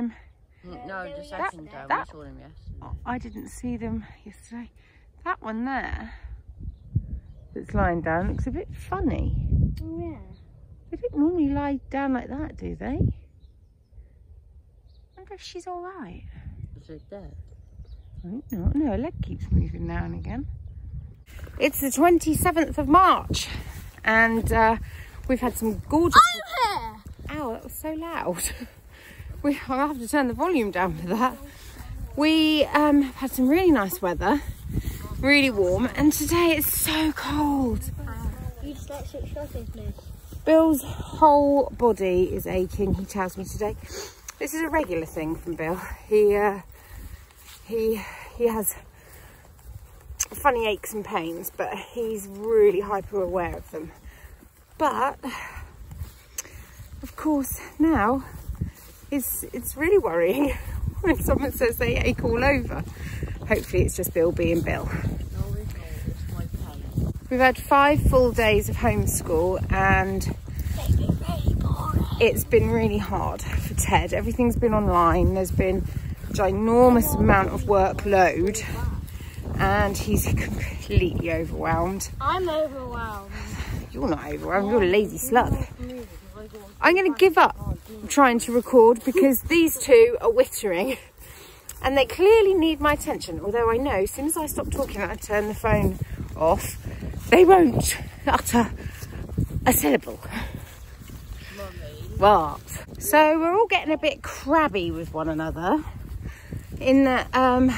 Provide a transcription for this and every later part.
time. No, just That- second day. that- We saw them yesterday. Oh, I didn't see them yesterday. That one there that's lying down looks a bit funny. Oh, yeah. They don't normally lie down like that, do they? wonder if she's all right. Was it dead? I. No, her leg keeps moving now and again. It's the 27th of March and uh, we've had some gorgeous... I'm here. Ow, that was so loud. We, I'll have to turn the volume down for that. We um, had some really nice weather, really warm, and today it's so cold. You dyslexic sausage miss. Bill's whole body is aching, he tells me today. This is a regular thing from Bill. He uh, he he has funny aches and pains, but he's really hyper aware of them. But of course now it's it's really worrying when someone says they ache all over. Hopefully it's just Bill being Bill. No, it's not. It's my pain. We've had five full days of homeschool and it's been really hard for Ted. Everything's been online. There's been a ginormous amount of workload and he's completely overwhelmed. I'm overwhelmed. You're not overwhelmed, you're a lazy slut. I'm going to give up trying to record because these two are wittering and they clearly need my attention. Although I know as soon as I stop talking and I turn the phone off, they won't utter a syllable. What? So we're all getting a bit crabby with one another in that, um,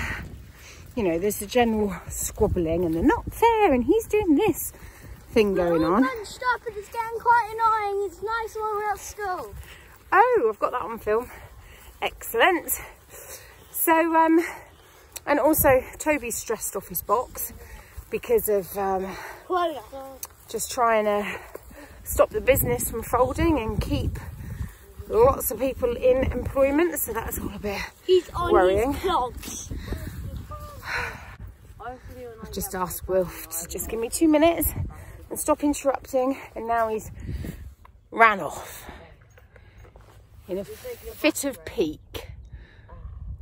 you know, there's a general squabbling and they're not fair and he's doing this thing going on. bunched up and it's getting quite annoying. It's nice when we're at school. Oh, I've got that on film. Excellent. So, um, and also Toby's stressed off his box because of um, just trying to stop the business from folding and keep lots of people in employment. So that's all a bit. He's on Worrying. his. I've just asked Wilf to just give me two minutes and stop interrupting. And now he's ran off in a fit of pique.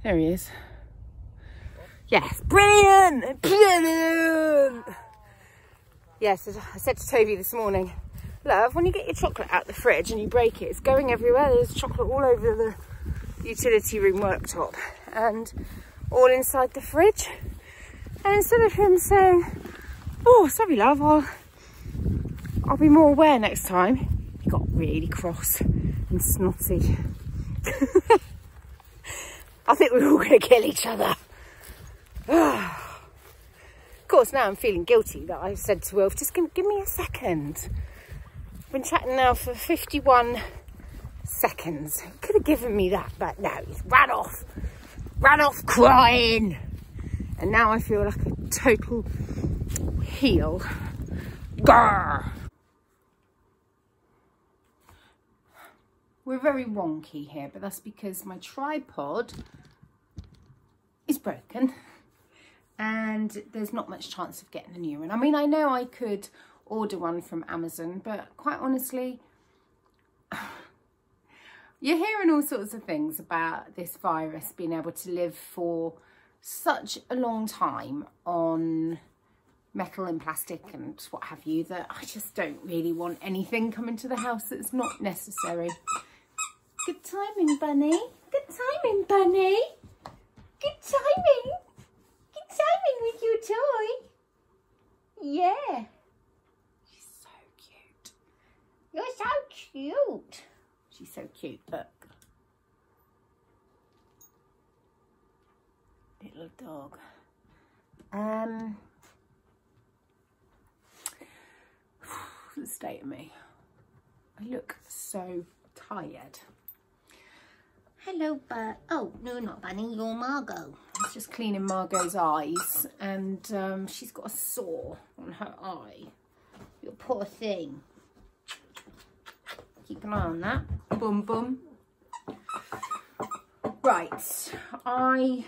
There he is. Yes, brilliant, brilliant. Yes, I said to Toby this morning, love, when you get your chocolate out the fridge and you break it, it's going everywhere. There's chocolate all over the utility room worktop and all inside the fridge. And instead of him saying, oh, sorry, love, I'll, I'll be more aware next time, he got really cross and snotty. I think we're all going to kill each other. of course, now I'm feeling guilty that I said to Wilf, just give, give me a second. I've been chatting now for 51 seconds. He could have given me that, but no, he's ran off. Ran off crying. And now I feel like a total heel. Grr. We're very wonky here, but that's because my tripod is broken and there's not much chance of getting a new one. I mean, I know I could order one from Amazon, but quite honestly, you're hearing all sorts of things about this virus being able to live for such a long time on metal and plastic and what have you that I just don't really want anything coming to the house that's not necessary. Good timing, Bunny. Good timing, Bunny. Good timing. Good timing with your toy. Yeah. She's so cute. You're so cute. She's so cute, look. Little dog. Um, the state of me. I look so tired. Hello, but oh no, not Bunny. You're Margot. I was just cleaning Margot's eyes and um, she's got a sore on her eye. Your poor thing. Keep an eye on that. Boom, boom. Right, I...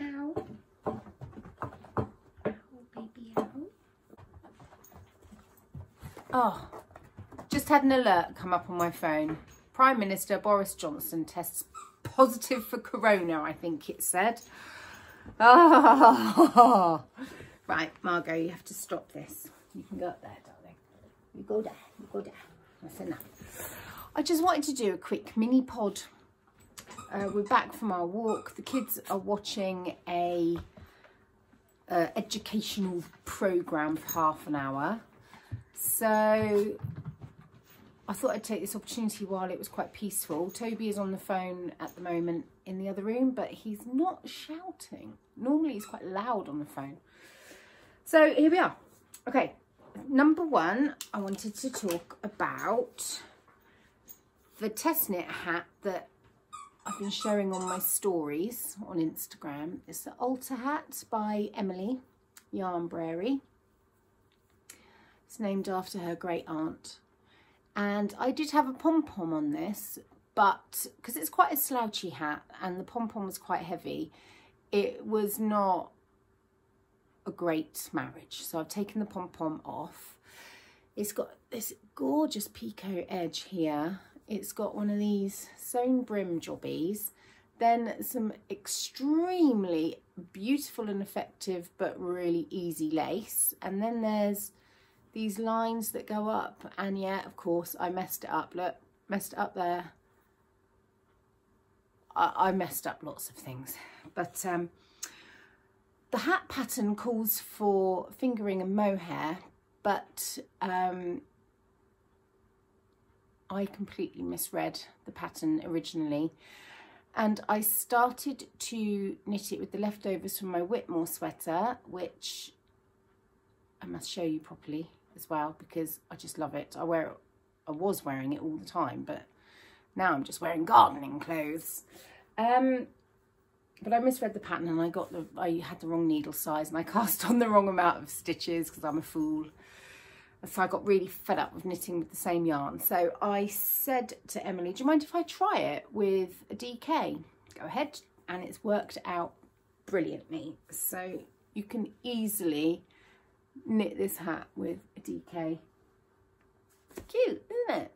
Ow. Ow, baby, ow. Oh, just had an alert come up on my phone. Prime Minister Boris Johnson tests positive for corona, I think it said. Oh. Right, Margot, you have to stop this. You can go up there, darling. You go there, you go there. That's enough. I just wanted to do a quick mini pod. Uh, we're back from our walk. The kids are watching a uh, educational program for half an hour. So I thought I'd take this opportunity while it was quite peaceful. Toby is on the phone at the moment in the other room, but he's not shouting. Normally he's quite loud on the phone. So here we are. Okay, number one, I wanted to talk about the test knit hat that I've been showing on my stories on Instagram. It's the Alta hat by Emily Yarnbrary. It's named after her great aunt. And I did have a pom-pom on this, but because it's quite a slouchy hat and the pom-pom was quite heavy, it was not a great marriage. So I've taken the pom-pom off. It's got this gorgeous picot edge here. It's got one of these sewn brim jobbies. Then some extremely beautiful and effective but really easy lace. And then there's these lines that go up. And yeah, of course, I messed it up. Look, messed it up there. I, I messed up lots of things. But um, the hat pattern calls for fingering and mohair, but um, I completely misread the pattern originally. And I started to knit it with the leftovers from my Whitmore sweater, which I must show you properly as well because I just love it. I wear it, I was wearing it all the time, but now I'm just wearing gardening clothes. Um, but I misread the pattern and I got the, I had the wrong needle size and I cast on the wrong amount of stitches because I'm a fool. So I got really fed up with knitting with the same yarn. So I said to Emily, do you mind if I try it with a DK? Go ahead. And it's worked out brilliantly. So you can easily knit this hat with a DK. Cute, isn't it?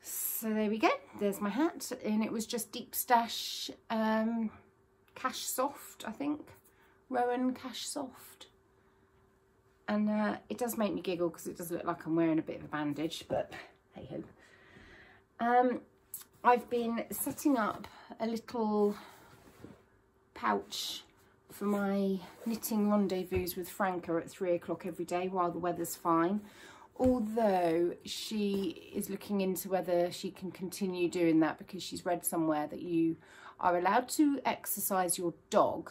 So there we go. There's my hat. And it was just Deep Stash um, Cashsoft, I think. Rowan Cashsoft. And uh, it does make me giggle because it does look like I'm wearing a bit of a bandage, but hey ho. Um, I've been setting up a little pouch for my knitting rendezvous with Franca at three o'clock every day while the weather's fine. Although she is looking into whether she can continue doing that because she's read somewhere that you are allowed to exercise your dog,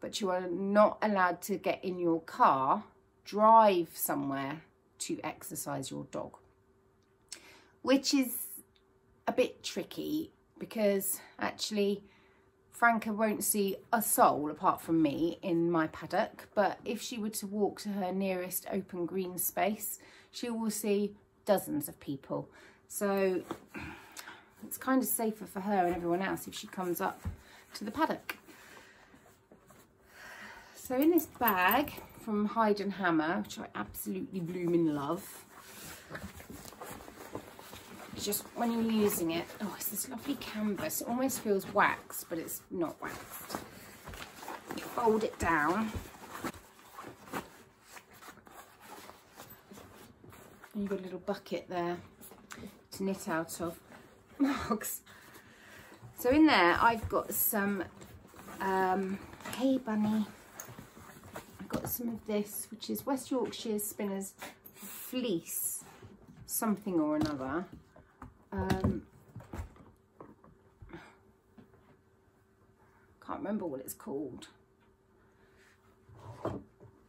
but you are not allowed to get in your car, drive somewhere to exercise your dog, which is a bit tricky because actually Franca won't see a soul apart from me in my paddock, but if she were to walk to her nearest open green space, she will see dozens of people. So it's kind of safer for her and everyone else if she comes up to the paddock. So in this bag from Hide and Hammer, which I absolutely bloom in love, just when you're using it, oh, it's this lovely canvas. It almost feels wax, but it's not waxed. You fold it down. And you've got a little bucket there to knit out of. So in there, I've got some, um, hey bunny, I've got some of this, which is West Yorkshire Spinners Fleece, something or another um, can't remember what it's called.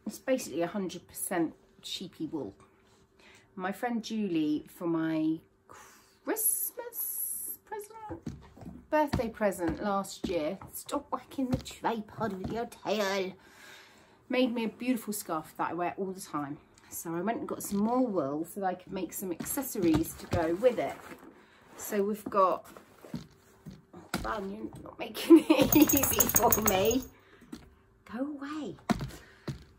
It's basically 100% sheepy wool. My friend Julie, for my Christmas present, birthday present last year, stop whacking the tripod with your tail, made me a beautiful scarf that I wear all the time. So I went and got some more wool so that I could make some accessories to go with it. So we've got, oh, Bun, you're not making it easy for me. Go away.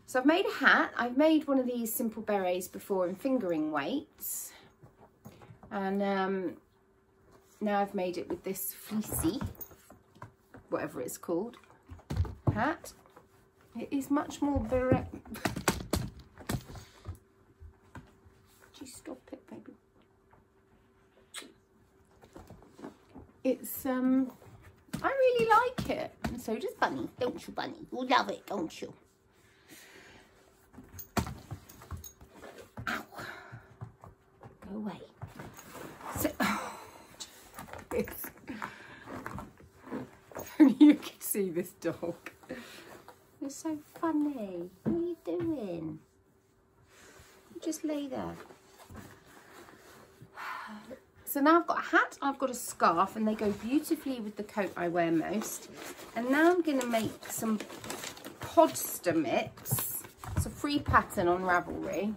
So I've made a hat. I've made one of these simple berets before in fingering weights. And um, now I've made it with this fleecy, whatever it's called, hat. It is much more beret. Would you stop it, baby? It's, um, I really like it. And so does Bunny, don't you, Bunny? You love it, don't you? Ow. Go away. So, it's, you can see this dog. It's so funny. What are you doing? You just lay there. So now I've got a hat, I've got a scarf, and they go beautifully with the coat I wear most. And now I'm going to make some podster mitts. It's a free pattern on Ravelry.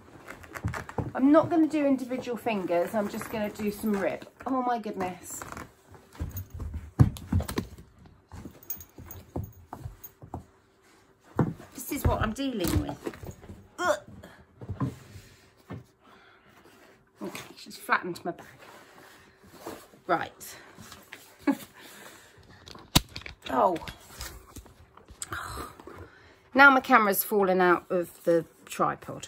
I'm not going to do individual fingers, I'm just going to do some rib. Oh my goodness. This is what I'm dealing with. Ugh. Okay, she's flattened my back. Right. oh. Now my camera's fallen out of the tripod.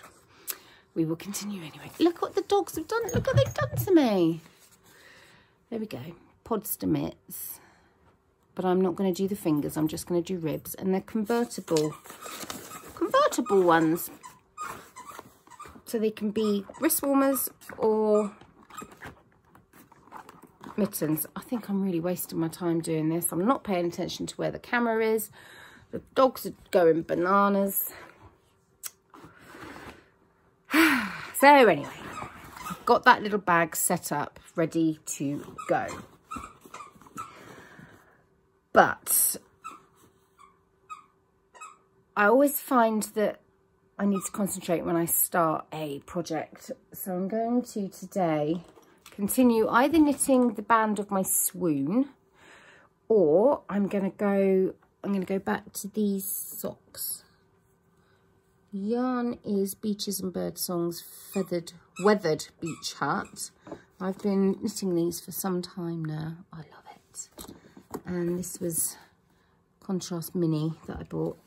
We will continue anyway. Look what the dogs have done. Look what they've done to me. There we go. Podster mitts. But I'm not going to do the fingers. I'm just going to do ribs. And they're convertible. Convertible ones. So they can be wrist warmers or mittens. I think I'm really wasting my time doing this. I'm not paying attention to where the camera is. The dogs are going bananas. so anyway, I've got that little bag set up, ready to go. But I always find that I need to concentrate when I start a project. So I'm going to today continue either knitting the band of my swoon or I'm going to go I'm going to go back to these socks. Yarn is Beaches and Birdsong's Feathered Weathered Beach Hut. I've been knitting these for some time now. I love it. And this was Contrast Mini that I bought.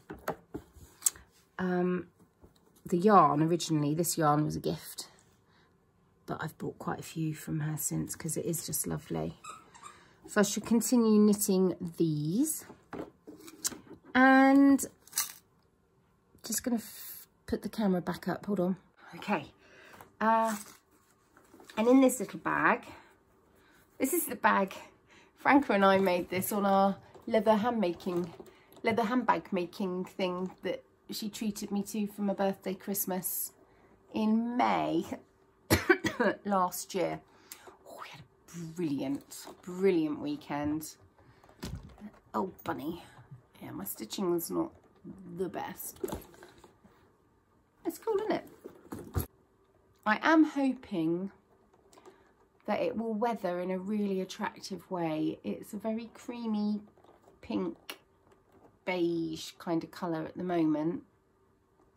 Um, the yarn originally, this yarn was a gift but I've bought quite a few from her since because it is just lovely. So I should continue knitting these. And just going to put the camera back up. Hold on. Okay. Uh, and in this little bag, this is the bag. Franca and I made this on our leather hand making, leather handbag making thing that she treated me to for my birthday Christmas in May last year. Oh, we had a brilliant, brilliant weekend. Oh, bunny. Yeah, my stitching was not the best, but it's cool, isn't it? I am hoping that it will weather in a really attractive way. It's a very creamy pink beige kind of colour at the moment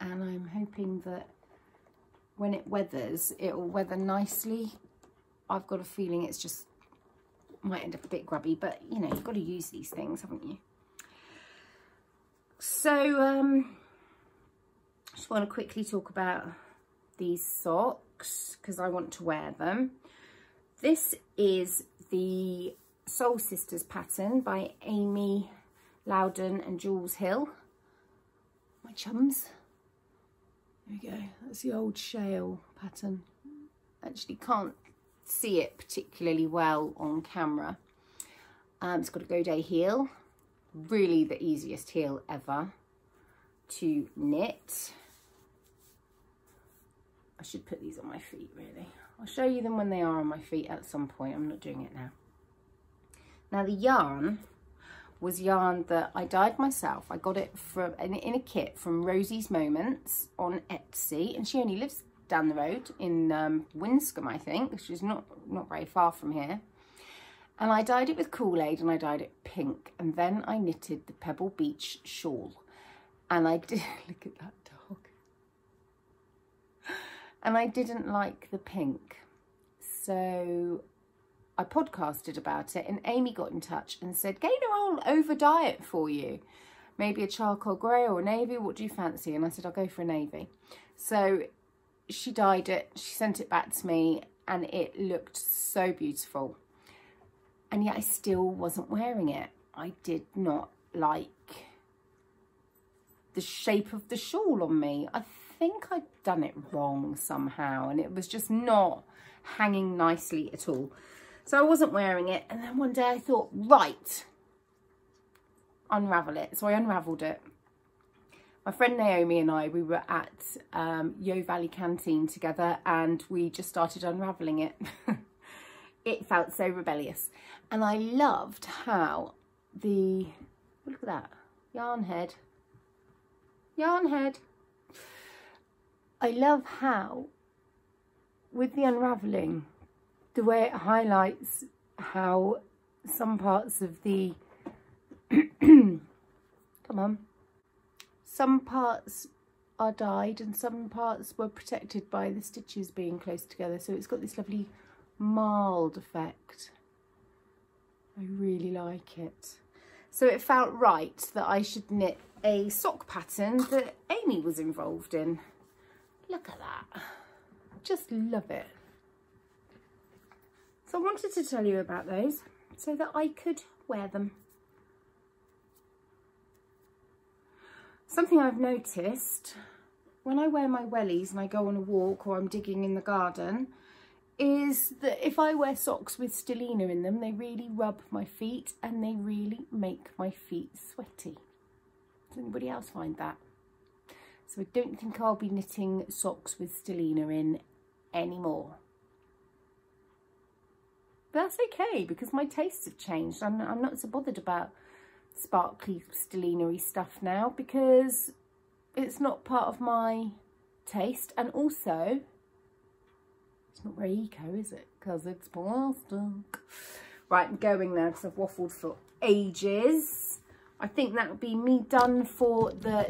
and I'm hoping that when it weathers, it will weather nicely. I've got a feeling it's just might end up a bit grubby, but you know, you've got to use these things, haven't you? So, um, just want to quickly talk about these socks because I want to wear them. This is the Soul Sisters pattern by Amy Loudon and Jules Hill, my chums. There we go, that's the old shale pattern. Actually can't see it particularly well on camera. Um, it's got a Godet heel, really the easiest heel ever to knit. I should put these on my feet really. I'll show you them when they are on my feet at some point. I'm not doing it now. Now the yarn was yarn that I dyed myself. I got it from in, in a kit from Rosie's Moments on Etsy, and she only lives down the road in um, Winscombe, I think, is not not very far from here. And I dyed it with Kool-Aid and I dyed it pink, and then I knitted the Pebble Beach shawl. And I did look at that dog. and I didn't like the pink. So I podcasted about it and Amy got in touch and said, Gainer, I'll over dye it for you. Maybe a charcoal grey or a navy, what do you fancy? And I said, I'll go for a navy. So she dyed it, she sent it back to me and it looked so beautiful. And yet I still wasn't wearing it. I did not like the shape of the shawl on me. I think I'd done it wrong somehow and it was just not hanging nicely at all. So I wasn't wearing it and then one day I thought, right, unravel it. So I unravelled it. My friend Naomi and I, we were at um, Yeo Valley Canteen together and we just started unravelling it. it felt so rebellious. And I loved how the, look at that, yarn head, yarn head. I love how with the unravelling, the way it highlights how some parts of the, come on, some parts are dyed and some parts were protected by the stitches being close together. So it's got this lovely mild effect. I really like it. So it felt right that I should knit a sock pattern that Amy was involved in. Look at that. Just love it. I wanted to tell you about those so that I could wear them. Something I've noticed when I wear my wellies and I go on a walk or I'm digging in the garden is that if I wear socks with stellina in them, they really rub my feet and they really make my feet sweaty. Does anybody else find that? So I don't think I'll be knitting socks with stellina in anymore. That's okay because my tastes have changed. I'm, I'm not so bothered about sparkly stellina stuff now because it's not part of my taste. And also it's not very eco is it? Because it's plastic. Right I'm going now because I've waffled for ages. I think that would be me done for the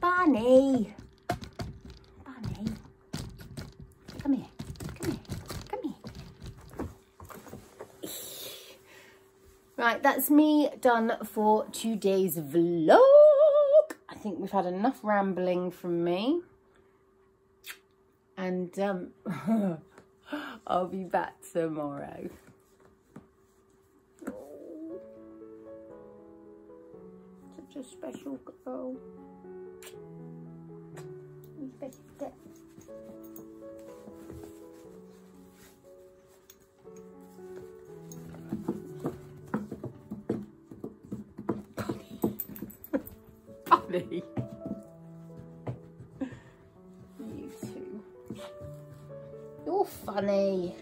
bunny come here come here come here Right, that's me done for today's vlog. I think we've had enough rambling from me. And um, I'll be back tomorrow. Such a special girl. Funny. You two. You're funny.